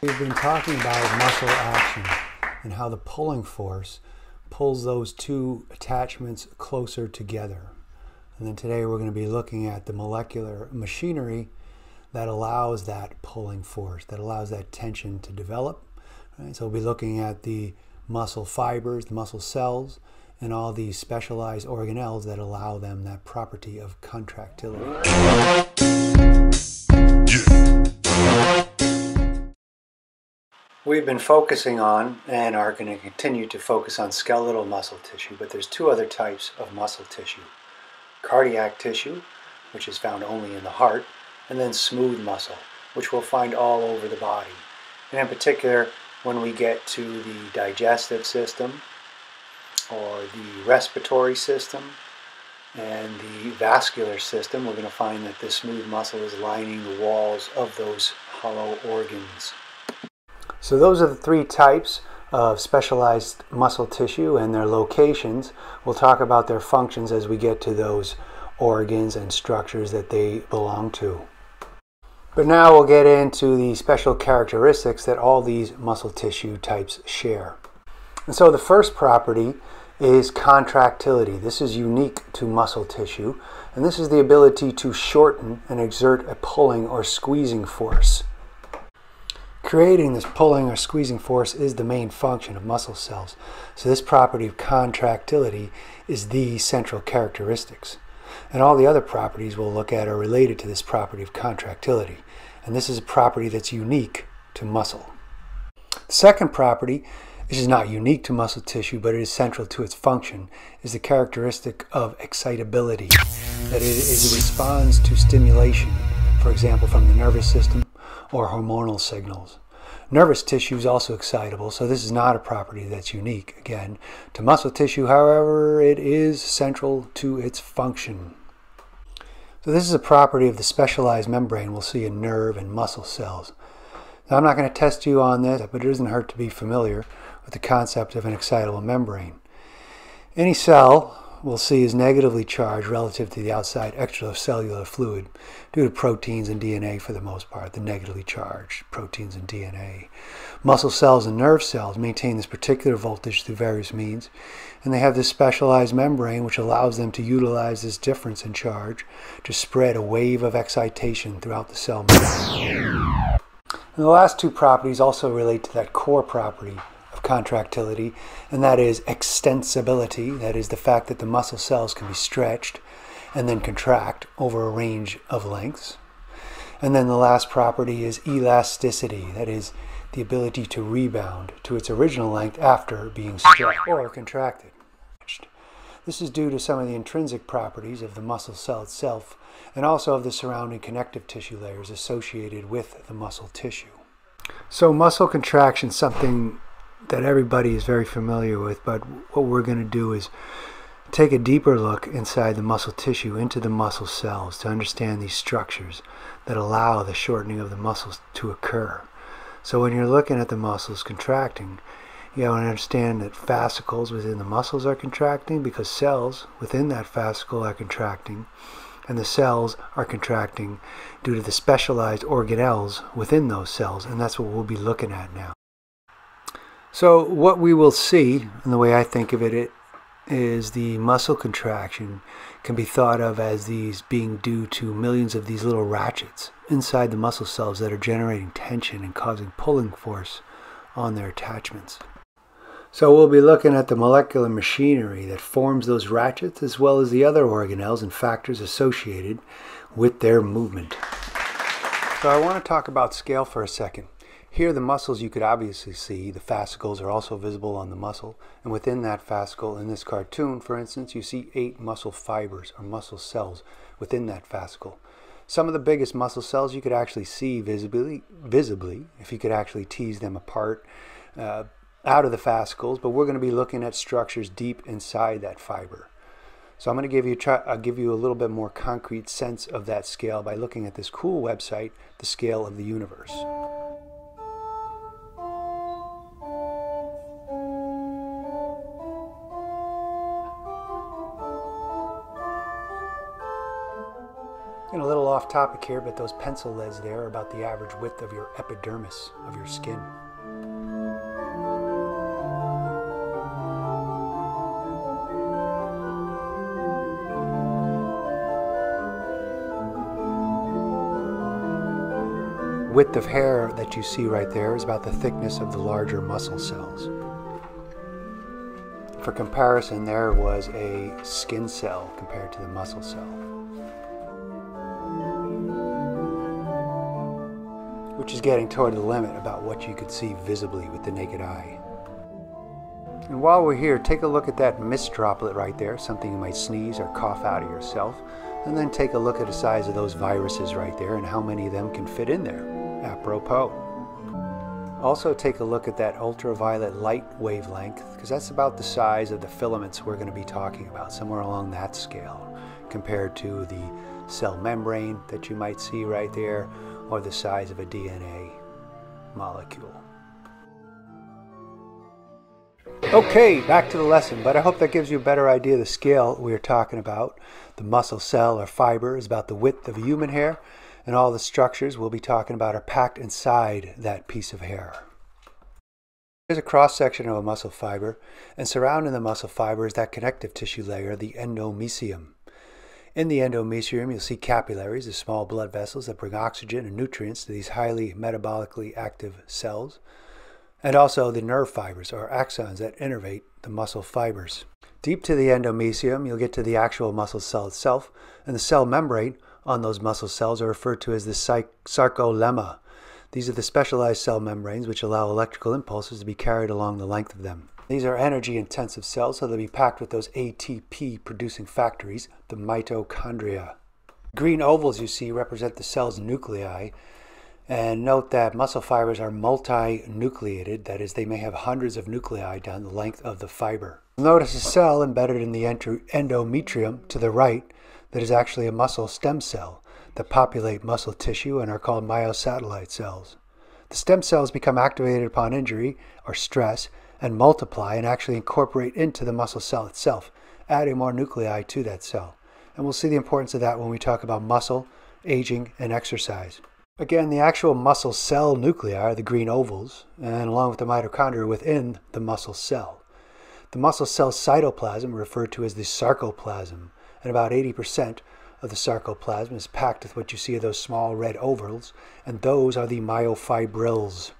We've been talking about muscle action and how the pulling force pulls those two attachments closer together. And then today we're going to be looking at the molecular machinery that allows that pulling force, that allows that tension to develop. Right? So we'll be looking at the muscle fibers, the muscle cells, and all these specialized organelles that allow them that property of contractility. We've been focusing on and are going to continue to focus on skeletal muscle tissue, but there's two other types of muscle tissue. Cardiac tissue, which is found only in the heart, and then smooth muscle, which we'll find all over the body. And in particular, when we get to the digestive system, or the respiratory system, and the vascular system, we're going to find that this smooth muscle is lining the walls of those hollow organs. So those are the three types of specialized muscle tissue and their locations. We'll talk about their functions as we get to those organs and structures that they belong to. But now we'll get into the special characteristics that all these muscle tissue types share. And so the first property is contractility. This is unique to muscle tissue, and this is the ability to shorten and exert a pulling or squeezing force. Creating this pulling or squeezing force is the main function of muscle cells. So this property of contractility is the central characteristics. And all the other properties we'll look at are related to this property of contractility. And this is a property that's unique to muscle. The second property, which is not unique to muscle tissue, but it is central to its function, is the characteristic of excitability. That it, it responds to stimulation, for example, from the nervous system or hormonal signals. Nervous tissue is also excitable, so this is not a property that's unique, again, to muscle tissue. However, it is central to its function. So this is a property of the specialized membrane we'll see in nerve and muscle cells. Now I'm not going to test you on this, but it doesn't hurt to be familiar with the concept of an excitable membrane. Any cell we'll see is negatively charged relative to the outside extracellular fluid due to proteins and DNA for the most part, the negatively charged proteins and DNA. Muscle cells and nerve cells maintain this particular voltage through various means, and they have this specialized membrane which allows them to utilize this difference in charge to spread a wave of excitation throughout the cell membrane. And the last two properties also relate to that core property contractility, and that is extensibility, that is the fact that the muscle cells can be stretched and then contract over a range of lengths. And then the last property is elasticity, that is the ability to rebound to its original length after being stretched or contracted. This is due to some of the intrinsic properties of the muscle cell itself and also of the surrounding connective tissue layers associated with the muscle tissue. So muscle contraction is something that everybody is very familiar with, but what we're going to do is take a deeper look inside the muscle tissue, into the muscle cells, to understand these structures that allow the shortening of the muscles to occur. So when you're looking at the muscles contracting, you have to understand that fascicles within the muscles are contracting because cells within that fascicle are contracting, and the cells are contracting due to the specialized organelles within those cells, and that's what we'll be looking at now. So what we will see, and the way I think of it, it is the muscle contraction can be thought of as these being due to millions of these little ratchets inside the muscle cells that are generating tension and causing pulling force on their attachments. So we'll be looking at the molecular machinery that forms those ratchets as well as the other organelles and factors associated with their movement. So I want to talk about scale for a second. Here the muscles you could obviously see, the fascicles are also visible on the muscle, and within that fascicle, in this cartoon for instance, you see eight muscle fibers or muscle cells within that fascicle. Some of the biggest muscle cells you could actually see visibly, visibly if you could actually tease them apart uh, out of the fascicles, but we're going to be looking at structures deep inside that fiber. So I'm going to give you try, I'll give you a little bit more concrete sense of that scale by looking at this cool website, The Scale of the Universe. Off topic here, but those pencil leads there are about the average width of your epidermis, of your skin. width of hair that you see right there is about the thickness of the larger muscle cells. For comparison, there was a skin cell compared to the muscle cell. Which is getting toward the limit about what you could see visibly with the naked eye. And while we're here, take a look at that mist droplet right there, something you might sneeze or cough out of yourself. And then take a look at the size of those viruses right there and how many of them can fit in there apropos. Also take a look at that ultraviolet light wavelength because that's about the size of the filaments we're going to be talking about, somewhere along that scale compared to the cell membrane that you might see right there or the size of a DNA molecule. Okay, back to the lesson, but I hope that gives you a better idea of the scale we are talking about. The muscle cell or fiber is about the width of a human hair and all the structures we'll be talking about are packed inside that piece of hair. Here's a cross section of a muscle fiber, and surrounding the muscle fiber is that connective tissue layer, the endomysium. In the endomysium, you'll see capillaries, the small blood vessels that bring oxygen and nutrients to these highly metabolically active cells, and also the nerve fibers, or axons, that innervate the muscle fibers. Deep to the endomysium, you'll get to the actual muscle cell itself, and the cell membrane on those muscle cells are referred to as the sarcolemma. These are the specialized cell membranes which allow electrical impulses to be carried along the length of them. These are energy intensive cells, so they'll be packed with those ATP producing factories, the mitochondria. Green ovals you see represent the cell's nuclei. And note that muscle fibers are multinucleated, that is, they may have hundreds of nuclei down the length of the fiber. Notice a cell embedded in the endomysium to the right that is actually a muscle stem cell that populate muscle tissue and are called myosatellite cells. The stem cells become activated upon injury or stress and multiply and actually incorporate into the muscle cell itself, adding more nuclei to that cell. And we'll see the importance of that when we talk about muscle, aging, and exercise. Again, the actual muscle cell nuclei are the green ovals, and along with the mitochondria within the muscle cell. The muscle cell cytoplasm, referred to as the sarcoplasm, and about 80% of the sarcoplasm is packed with what you see of those small red ovals, and those are the myofibrils.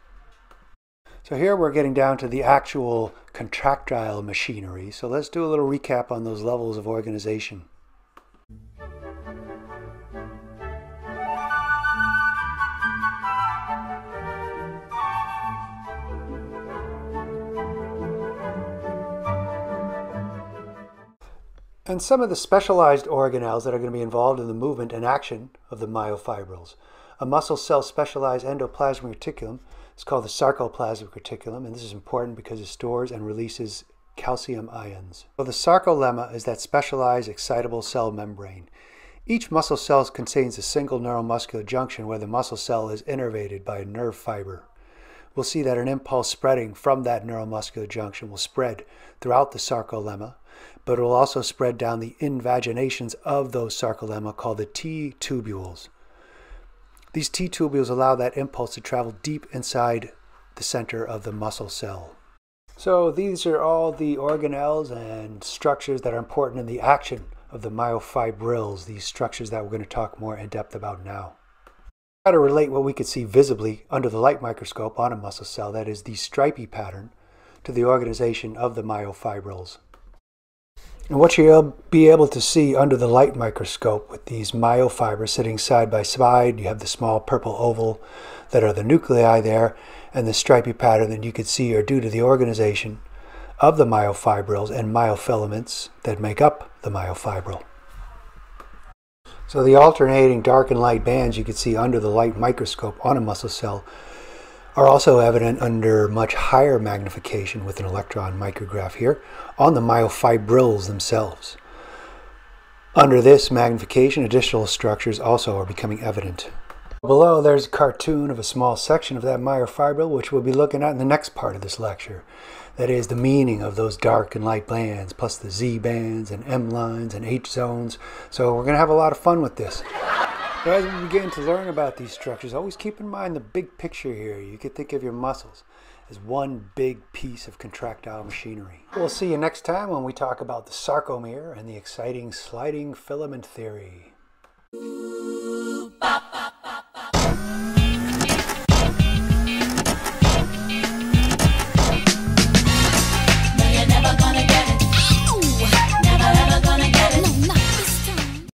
So here we're getting down to the actual contractile machinery. So let's do a little recap on those levels of organization. and some of the specialized organelles that are going to be involved in the movement and action of the myofibrils. A muscle cell specialized endoplasmic reticulum is called the sarcoplasmic reticulum, and this is important because it stores and releases calcium ions. Well, the sarcolemma is that specialized excitable cell membrane. Each muscle cell contains a single neuromuscular junction where the muscle cell is innervated by a nerve fiber. We'll see that an impulse spreading from that neuromuscular junction will spread throughout the sarcolemma, but it will also spread down the invaginations of those sarcolemma called the T tubules. These T tubules allow that impulse to travel deep inside the center of the muscle cell. So these are all the organelles and structures that are important in the action of the myofibrils, these structures that we're going to talk more in depth about now. Try to relate what we could see visibly under the light microscope on a muscle cell, that is the stripy pattern, to the organization of the myofibrils. And what you'll be able to see under the light microscope with these myofibers sitting side by side, you have the small purple oval that are the nuclei there, and the stripy pattern that you can see are due to the organization of the myofibrils and myofilaments that make up the myofibril. So the alternating dark and light bands you can see under the light microscope on a muscle cell are also evident under much higher magnification with an electron micrograph here on the myofibrils themselves. Under this magnification, additional structures also are becoming evident. Below, there's a cartoon of a small section of that myofibril, which we'll be looking at in the next part of this lecture. That is the meaning of those dark and light bands, plus the Z bands and M lines and H zones. So we're going to have a lot of fun with this. So as we begin to learn about these structures, always keep in mind the big picture here. You could think of your muscles as one big piece of contractile machinery. We'll see you next time when we talk about the sarcomere and the exciting sliding filament theory.